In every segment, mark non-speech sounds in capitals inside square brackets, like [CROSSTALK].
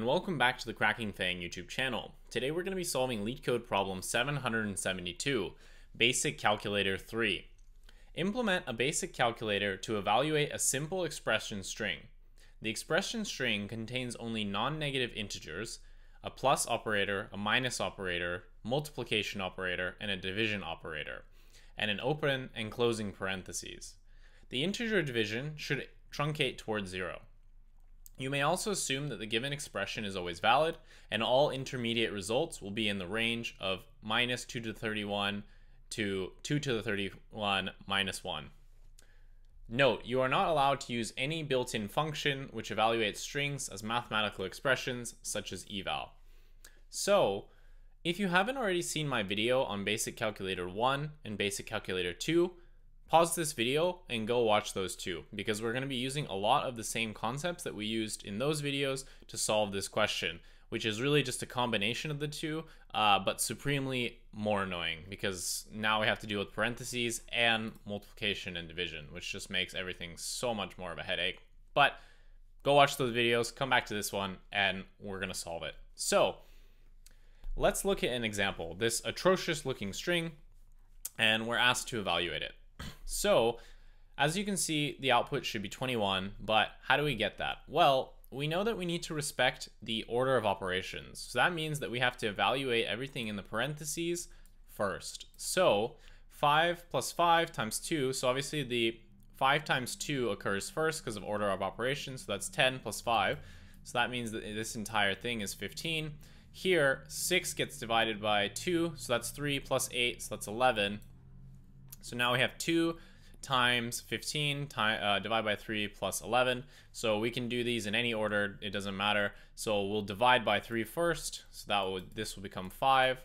and welcome back to the Cracking FAANG YouTube channel. Today we're going to be solving LeetCode problem 772, Basic Calculator 3. Implement a basic calculator to evaluate a simple expression string. The expression string contains only non-negative integers, a plus operator, a minus operator, multiplication operator, and a division operator, and an open and closing parentheses. The integer division should truncate towards zero. You may also assume that the given expression is always valid, and all intermediate results will be in the range of minus 2 to the 31 to 2 to the 31 minus 1. Note, you are not allowed to use any built-in function which evaluates strings as mathematical expressions, such as eval. So, if you haven't already seen my video on Basic Calculator 1 and Basic Calculator 2, pause this video and go watch those two because we're going to be using a lot of the same concepts that we used in those videos to solve this question which is really just a combination of the two uh, but supremely more annoying because now we have to deal with parentheses and multiplication and division which just makes everything so much more of a headache. But go watch those videos come back to this one and we're going to solve it. So let's look at an example this atrocious looking string and we're asked to evaluate it so as you can see, the output should be 21, but how do we get that? Well, we know that we need to respect the order of operations. So that means that we have to evaluate everything in the parentheses first. So 5 plus 5 times 2, so obviously the 5 times 2 occurs first because of order of operations, so that's 10 plus 5. So that means that this entire thing is 15. Here, 6 gets divided by 2, so that's 3 plus 8, so that's 11. So now we have 2 times 15 time, uh, divide by 3 plus 11. So we can do these in any order. It doesn't matter. So we'll divide by 3 first. So that would this will become 5.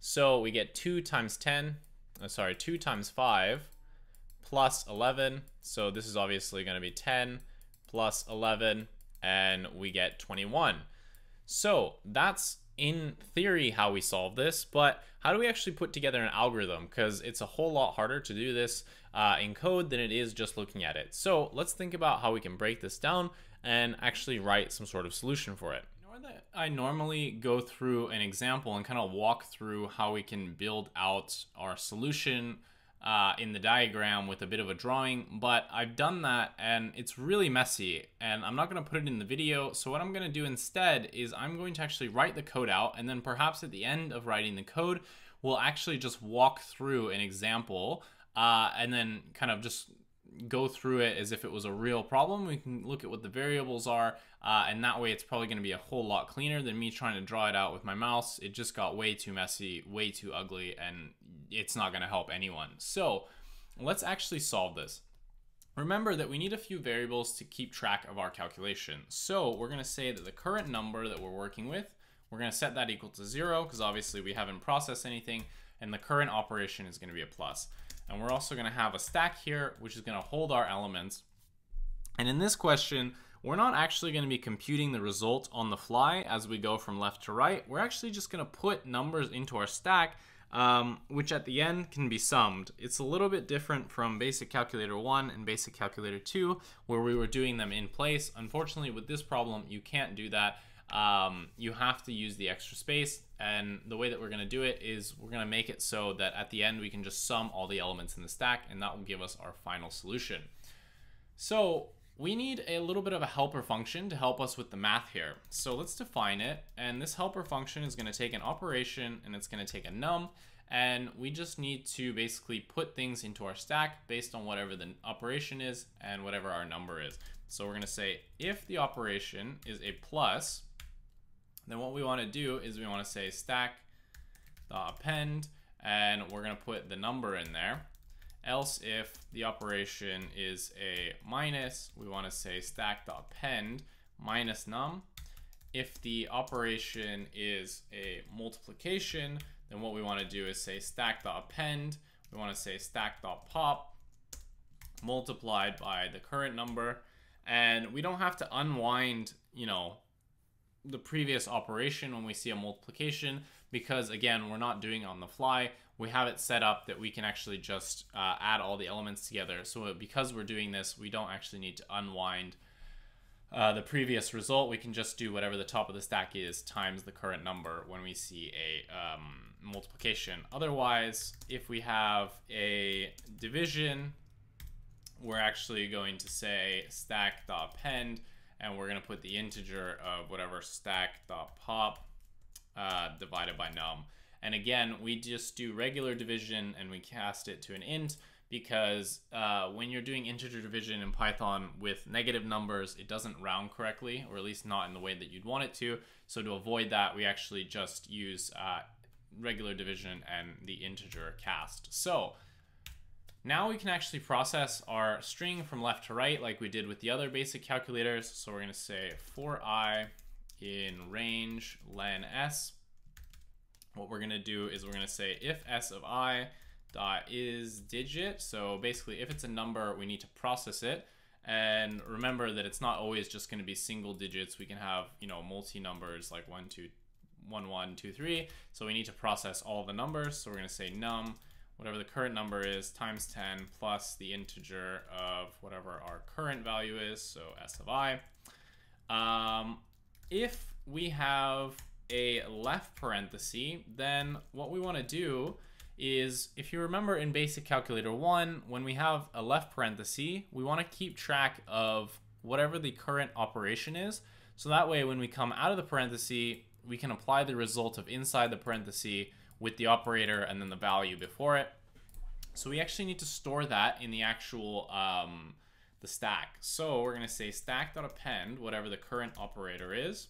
So we get 2 times 10. Uh, sorry, 2 times 5 plus 11. So this is obviously going to be 10 plus 11. And we get 21. So that's in theory how we solve this, but how do we actually put together an algorithm? Because it's a whole lot harder to do this uh, in code than it is just looking at it. So let's think about how we can break this down and actually write some sort of solution for it. I normally go through an example and kind of walk through how we can build out our solution uh, in the diagram with a bit of a drawing, but I've done that and it's really messy and I'm not going to put it in the video. So what I'm going to do instead is I'm going to actually write the code out and then perhaps at the end of writing the code, we'll actually just walk through an example uh, and then kind of just go through it as if it was a real problem. We can look at what the variables are, uh, and that way it's probably going to be a whole lot cleaner than me trying to draw it out with my mouse. It just got way too messy, way too ugly, and it's not going to help anyone. So let's actually solve this. Remember that we need a few variables to keep track of our calculation. So we're going to say that the current number that we're working with, we're going to set that equal to zero because obviously we haven't processed anything and the current operation is going to be a plus. And we're also going to have a stack here, which is going to hold our elements. And in this question, we're not actually going to be computing the result on the fly as we go from left to right. We're actually just going to put numbers into our stack, um, which at the end can be summed. It's a little bit different from Basic Calculator 1 and Basic Calculator 2, where we were doing them in place. Unfortunately, with this problem, you can't do that um, you have to use the extra space. And the way that we're going to do it is we're going to make it so that at the end we can just sum all the elements in the stack and that will give us our final solution. So we need a little bit of a helper function to help us with the math here. So let's define it. And this helper function is going to take an operation and it's going to take a num. And we just need to basically put things into our stack based on whatever the operation is and whatever our number is. So we're going to say if the operation is a plus, then what we want to do is we want to say stack append and we're going to put the number in there. Else if the operation is a minus, we want to say stack dot append minus num. If the operation is a multiplication, then what we want to do is say stack dot append. We want to say stack dot pop multiplied by the current number. And we don't have to unwind, you know, the previous operation when we see a multiplication because again we're not doing it on the fly. We have it set up that we can actually just uh, add all the elements together. So because we're doing this we don't actually need to unwind uh, the previous result, we can just do whatever the top of the stack is times the current number when we see a um, multiplication. Otherwise, if we have a division, we're actually going to say stack.append, and we're going to put the integer of whatever stack.pop uh, divided by num. And again, we just do regular division and we cast it to an int because uh, when you're doing integer division in Python with negative numbers, it doesn't round correctly, or at least not in the way that you'd want it to. So to avoid that, we actually just use uh, regular division and the integer cast. So now we can actually process our string from left to right like we did with the other basic calculators. So we're going to say for i in range len s. What we're going to do is we're going to say if s of i dot is digit. So basically, if it's a number, we need to process it. And remember that it's not always just going to be single digits. We can have, you know, multi numbers like one, two, one, one, two, three. So we need to process all the numbers. So we're going to say num, whatever the current number is, times 10 plus the integer of whatever our current value is. So s of i. Um, if we have a left parenthesis, then what we want to do is if you remember in basic calculator 1 when we have a left parenthesis we want to keep track of whatever the current operation is so that way when we come out of the parenthesis we can apply the result of inside the parenthesis with the operator and then the value before it so we actually need to store that in the actual um, the stack so we're going to say stack.append whatever the current operator is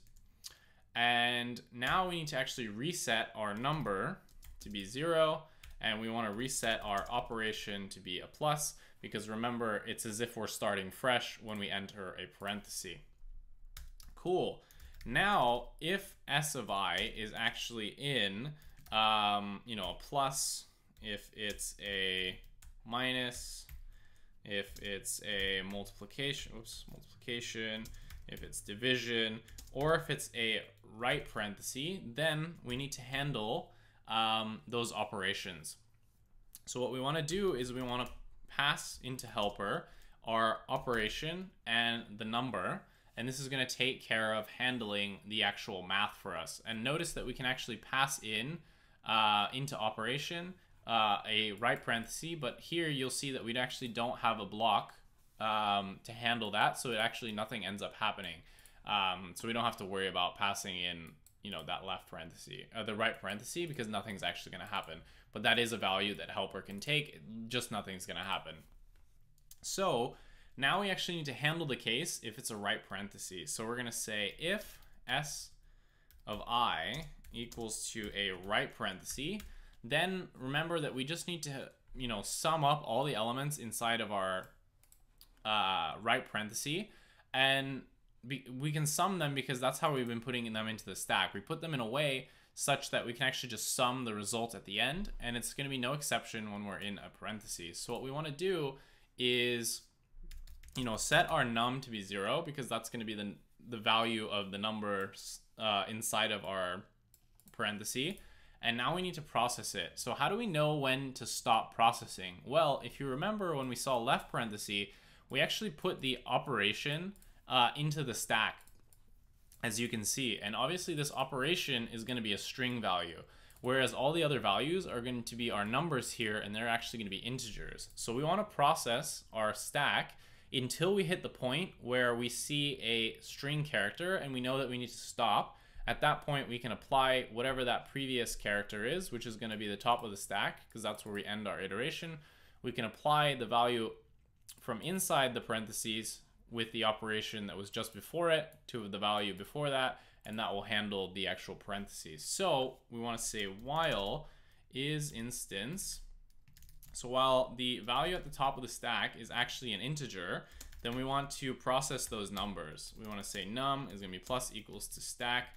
and now we need to actually reset our number to be zero and we want to reset our operation to be a plus because remember it's as if we're starting fresh when we enter a parenthesis. Cool. Now, if s of i is actually in, um, you know, a plus, if it's a minus, if it's a multiplication, oops, multiplication, if it's division, or if it's a right parenthesis, then we need to handle um, those operations. So what we want to do is we want to pass into helper our operation and the number and this is going to take care of handling the actual math for us and notice that we can actually pass in uh, into operation uh, a right parenthesis but here you'll see that we actually don't have a block um, to handle that so it actually nothing ends up happening. Um, so we don't have to worry about passing in you know that left parenthesis uh, the right parenthesis because nothing's actually going to happen. But that is a value that helper can take just nothing's going to happen. So now we actually need to handle the case if it's a right parenthesis. So we're going to say if s of i equals to a right parenthesis then remember that we just need to you know sum up all the elements inside of our uh, right parenthesis and we can sum them because that's how we've been putting them into the stack. We put them in a way such that we can actually just sum the result at the end, and it's going to be no exception when we're in a parenthesis. So what we want to do is, you know, set our num to be zero because that's going to be the, the value of the numbers uh, inside of our parenthesis. And now we need to process it. So how do we know when to stop processing? Well, if you remember when we saw left parenthesis, we actually put the operation uh, into the stack, as you can see. And obviously this operation is going to be a string value, whereas all the other values are going to be our numbers here, and they're actually going to be integers. So we want to process our stack until we hit the point where we see a string character and we know that we need to stop. At that point, we can apply whatever that previous character is, which is going to be the top of the stack, because that's where we end our iteration. We can apply the value from inside the parentheses with the operation that was just before it to the value before that, and that will handle the actual parentheses. So we want to say while is instance. So while the value at the top of the stack is actually an integer, then we want to process those numbers. We want to say num is going to be plus equals to stack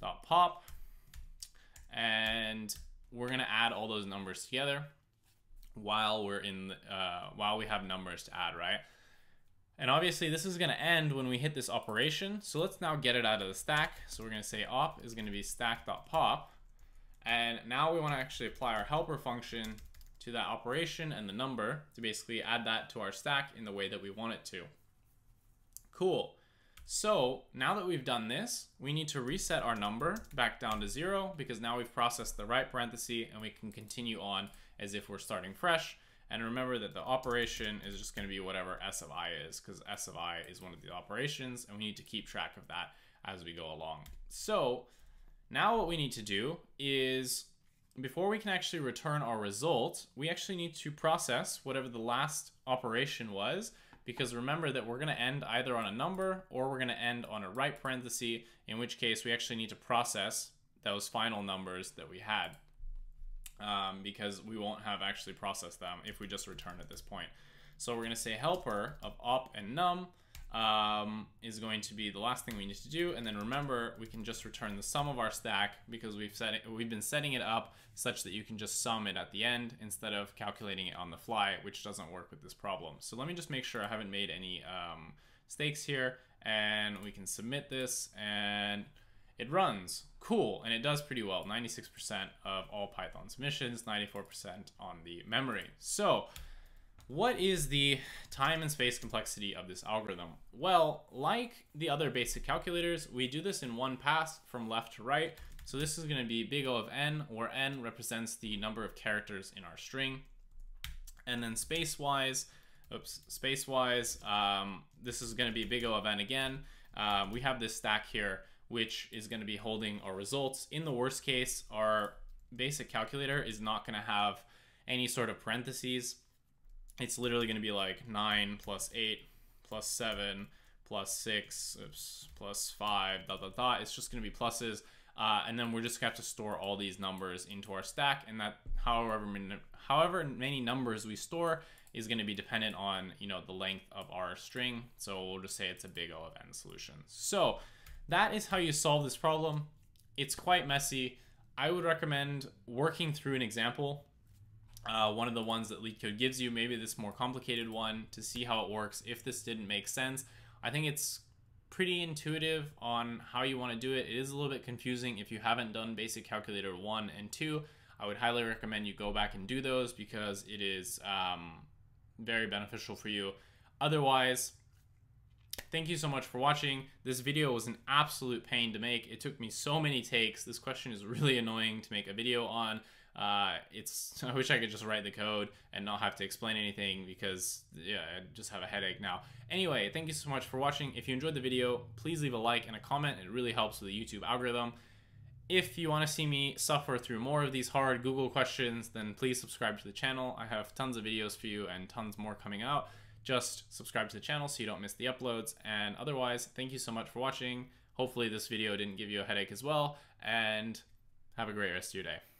dot pop, and we're going to add all those numbers together while we're in uh, while we have numbers to add, right? And obviously this is gonna end when we hit this operation. So let's now get it out of the stack. So we're gonna say op is gonna be stack.pop. And now we wanna actually apply our helper function to that operation and the number to basically add that to our stack in the way that we want it to. Cool. So now that we've done this, we need to reset our number back down to zero because now we've processed the right parenthesis and we can continue on as if we're starting fresh. And remember that the operation is just going to be whatever s of i is because s of i is one of the operations and we need to keep track of that as we go along. So now what we need to do is before we can actually return our result, we actually need to process whatever the last operation was because remember that we're going to end either on a number or we're going to end on a right parenthesis, in which case we actually need to process those final numbers that we had um, because we won't have actually processed them if we just return at this point. So we're going to say helper of op and num um, is going to be the last thing we need to do. And then remember, we can just return the sum of our stack because we've set it, we've been setting it up such that you can just sum it at the end instead of calculating it on the fly, which doesn't work with this problem. So let me just make sure I haven't made any um, mistakes here and we can submit this and it runs. Cool, and it does pretty well. 96% of all Python submissions, 94% on the memory. So what is the time and space complexity of this algorithm? Well, like the other basic calculators, we do this in one pass from left to right. So this is going to be big O of n, where n represents the number of characters in our string. And then space-wise, oops, space-wise, um, this is going to be big O of n again. Uh, we have this stack here, which is going to be holding our results. In the worst case, our basic calculator is not going to have any sort of parentheses it's literally going to be like 9 plus 8 plus 7 plus 6 oops, plus 5 dot dot dot. It's just going to be pluses. Uh, and then we're just going to have to store all these numbers into our stack and that however many, however many numbers we store is going to be dependent on you know the length of our string. So we'll just say it's a big O of n solution. So that is how you solve this problem. It's quite messy. I would recommend working through an example uh, one of the ones that LeetCode gives you, maybe this more complicated one to see how it works if this didn't make sense. I think it's pretty intuitive on how you want to do it. It is a little bit confusing if you haven't done Basic Calculator 1 and 2. I would highly recommend you go back and do those because it is um, very beneficial for you. Otherwise, thank you so much for watching. This video was an absolute pain to make. It took me so many takes. This question is really [LAUGHS] annoying to make a video on. Uh, it's [LAUGHS] I wish I could just write the code and not have to explain anything because yeah, I just have a headache now. Anyway, thank you so much for watching. If you enjoyed the video, please leave a like and a comment. It really helps with the YouTube algorithm. If you want to see me suffer through more of these hard Google questions, then please subscribe to the channel. I have tons of videos for you and tons more coming out. Just subscribe to the channel so you don't miss the uploads. And otherwise, thank you so much for watching. Hopefully this video didn't give you a headache as well. And have a great rest of your day.